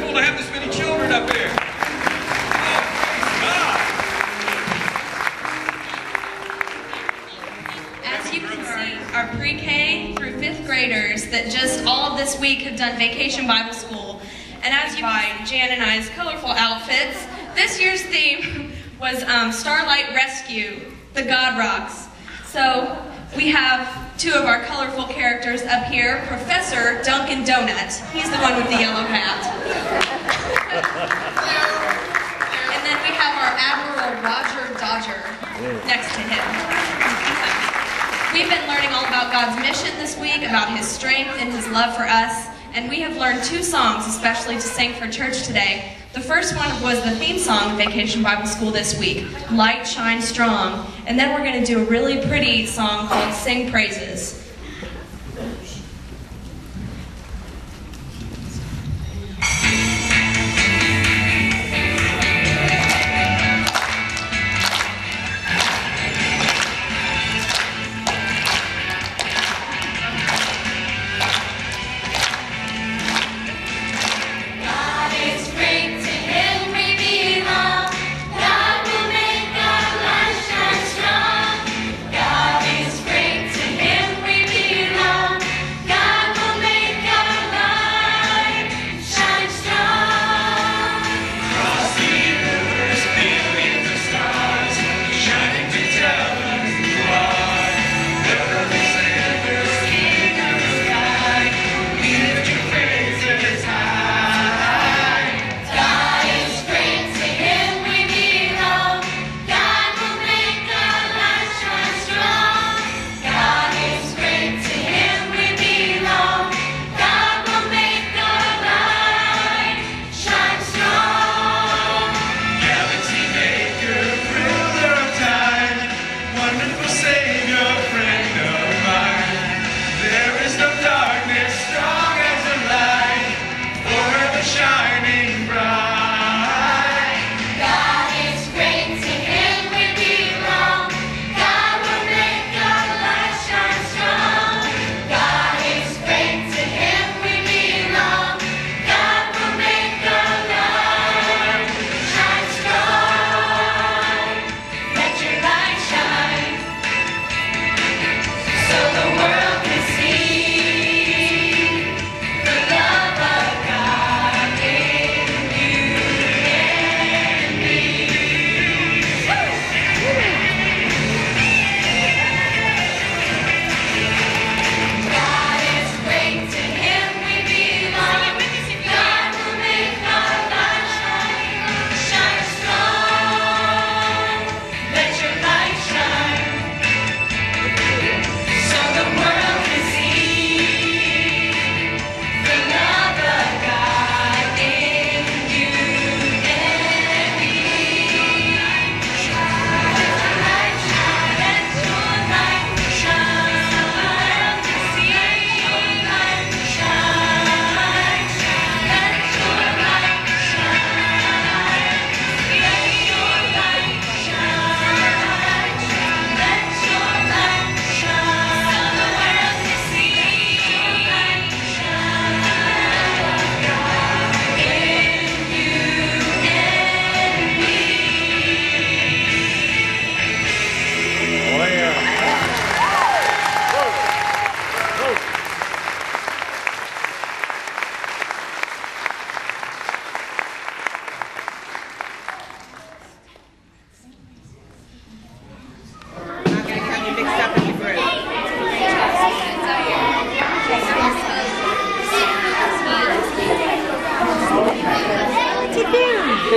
wonderful to have this many children up here. As you can see, our pre-K through fifth graders that just all of this week have done Vacation Bible School. And as you by Jan and I's colorful outfits, this year's theme was um, Starlight Rescue, the God Rocks. So we have two of our colorful characters up here. Professor Dunkin' Donut. He's the one with the yellow hat. and then we have our Admiral Roger Dodger next to him. We've been learning all about God's mission this week, about His strength and His love for us, and we have learned two songs especially to sing for church today. The first one was the theme song of Vacation Bible School this week, Light Shine Strong, and then we're going to do a really pretty song called Sing Praises.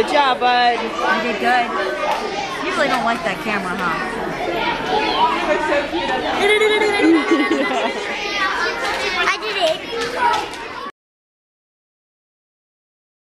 Good job, bud. You did good. You really don't like that camera, huh? I did it.